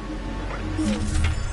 Mm-hmm.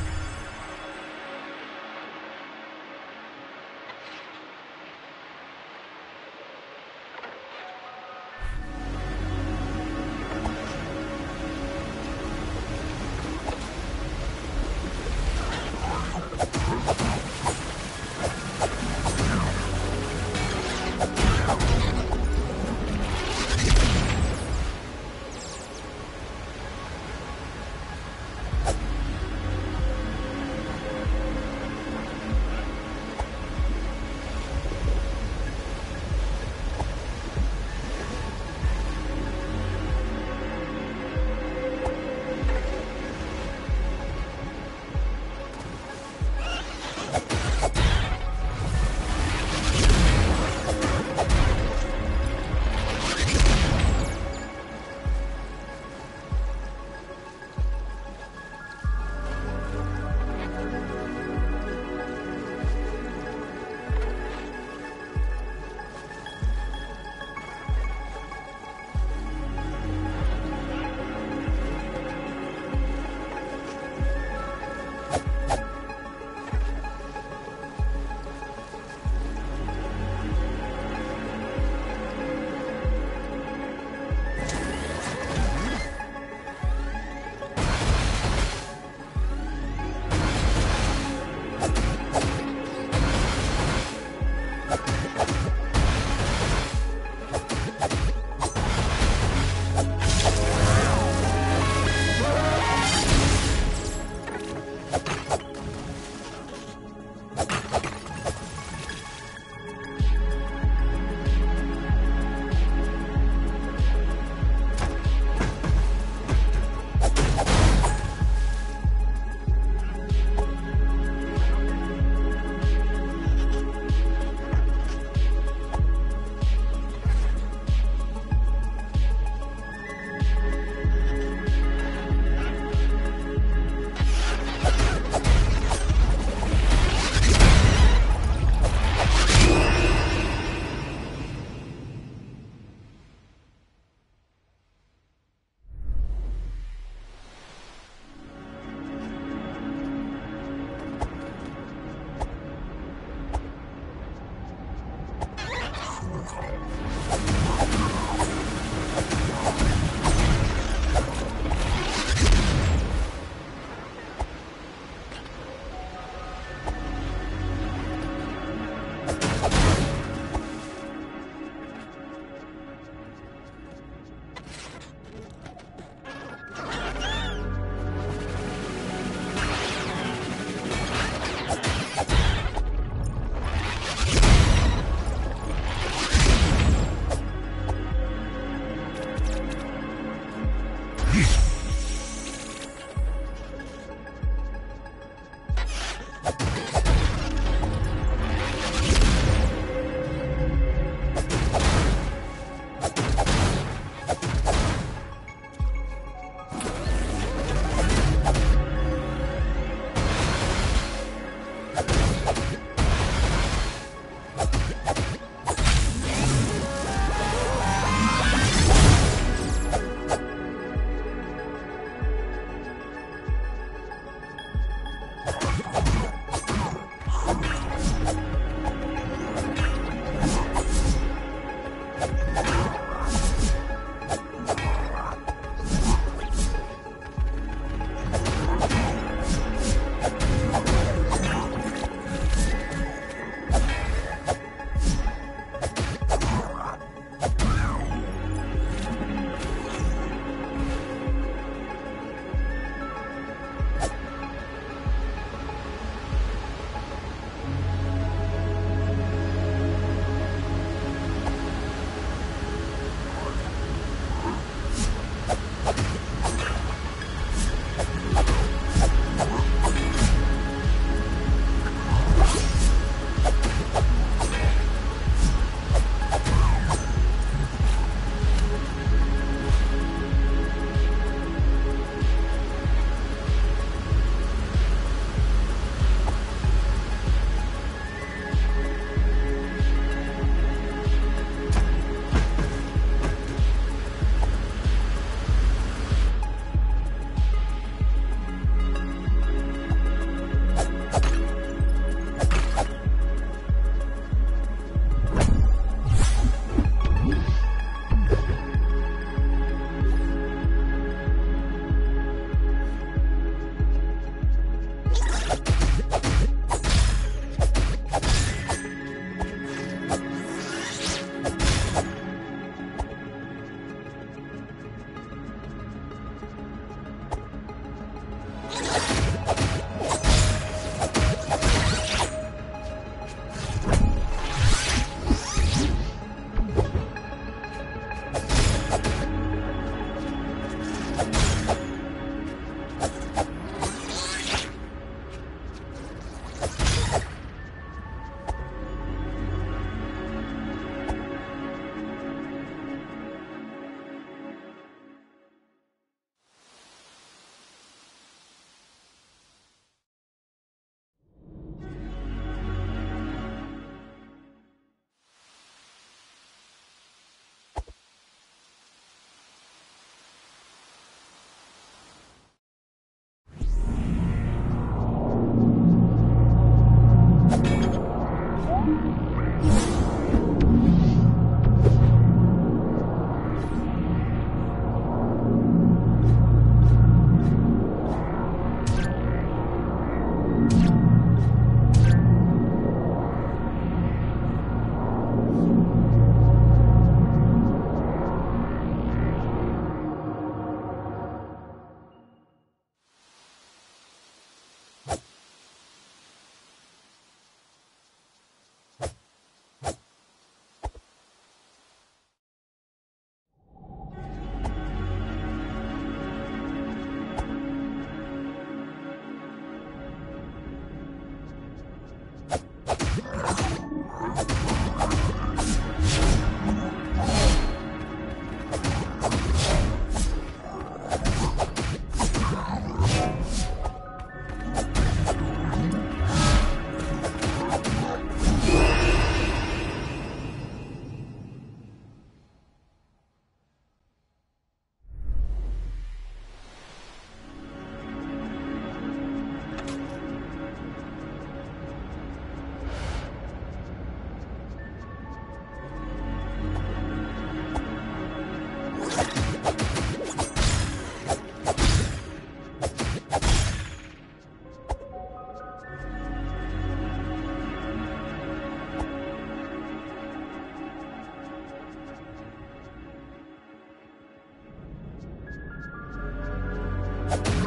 Bye.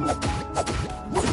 なるほど。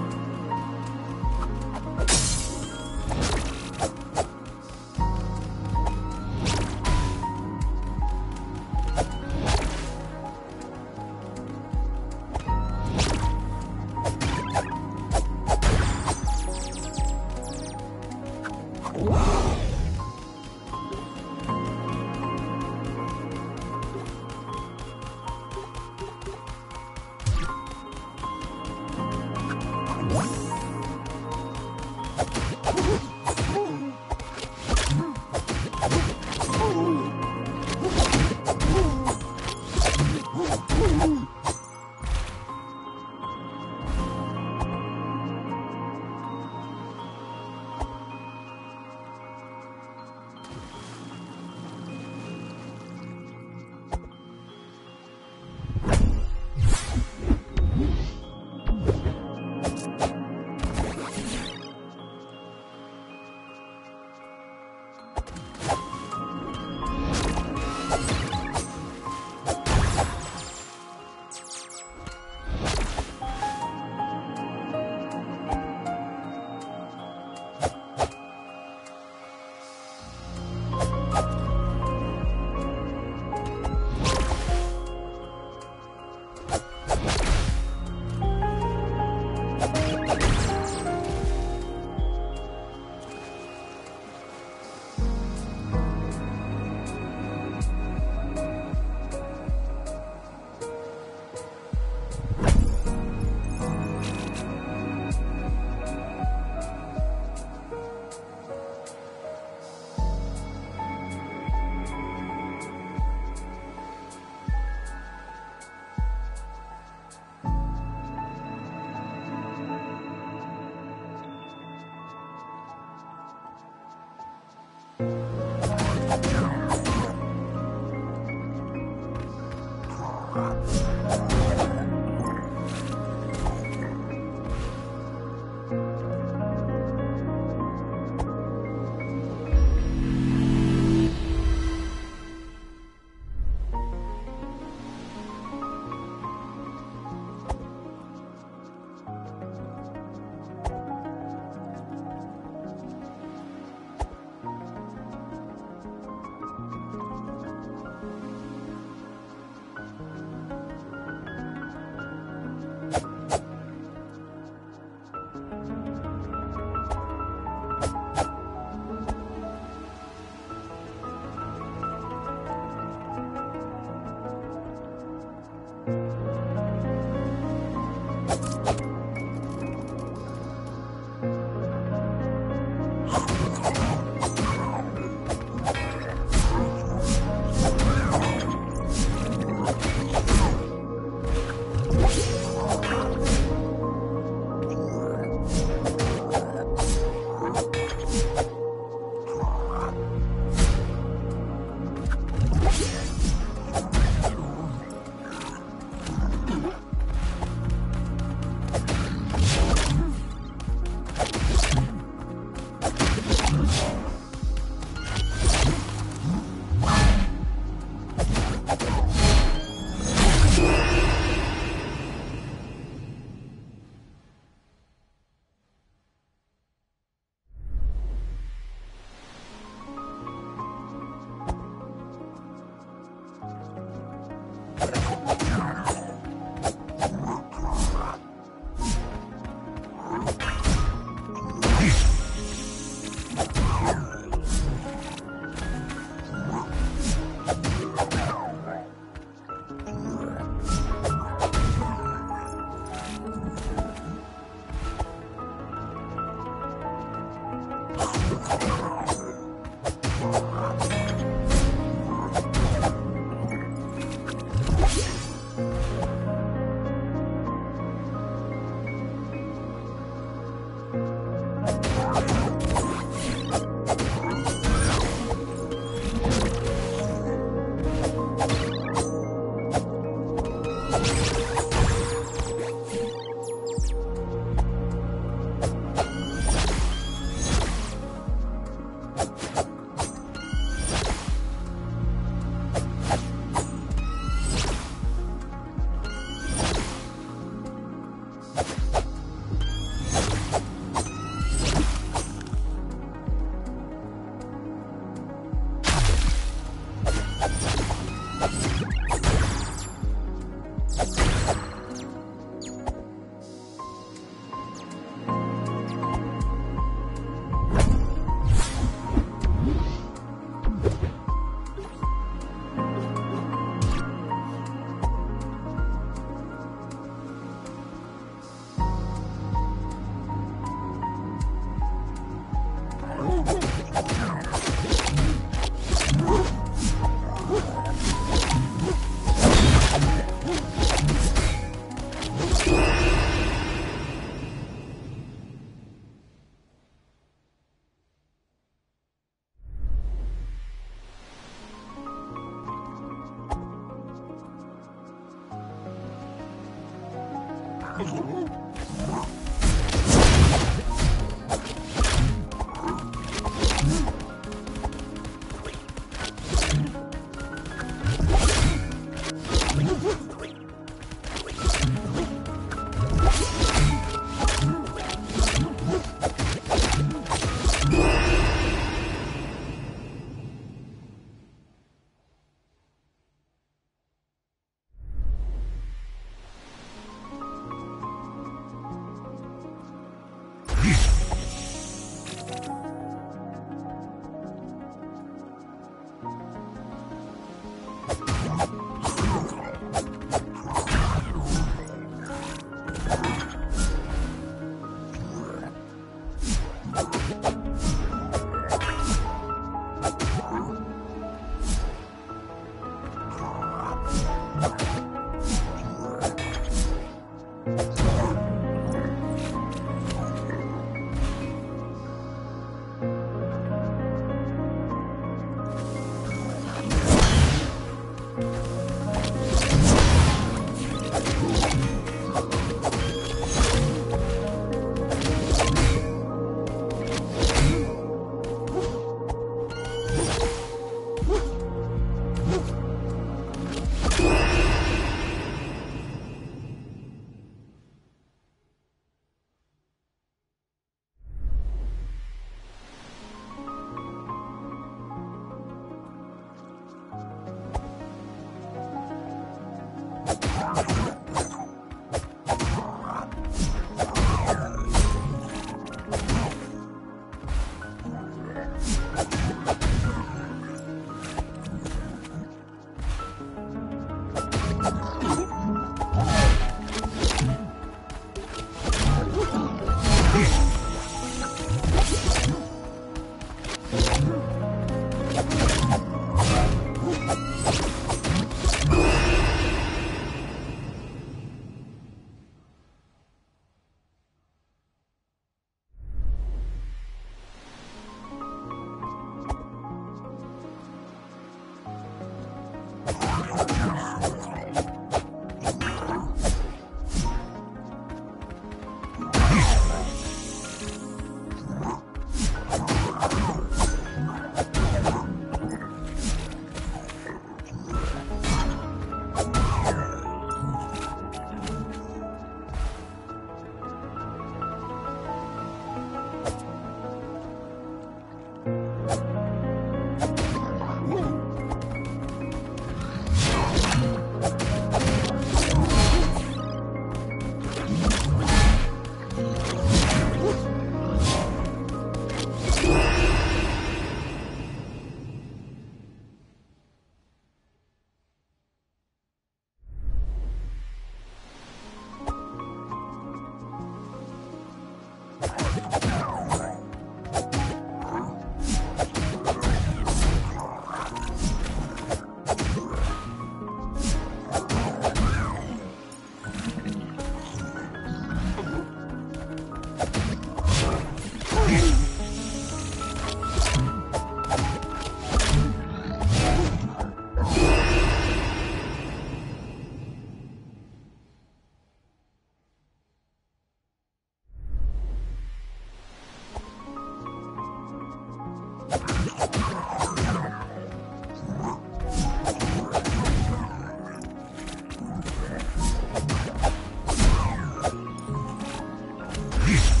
Peace.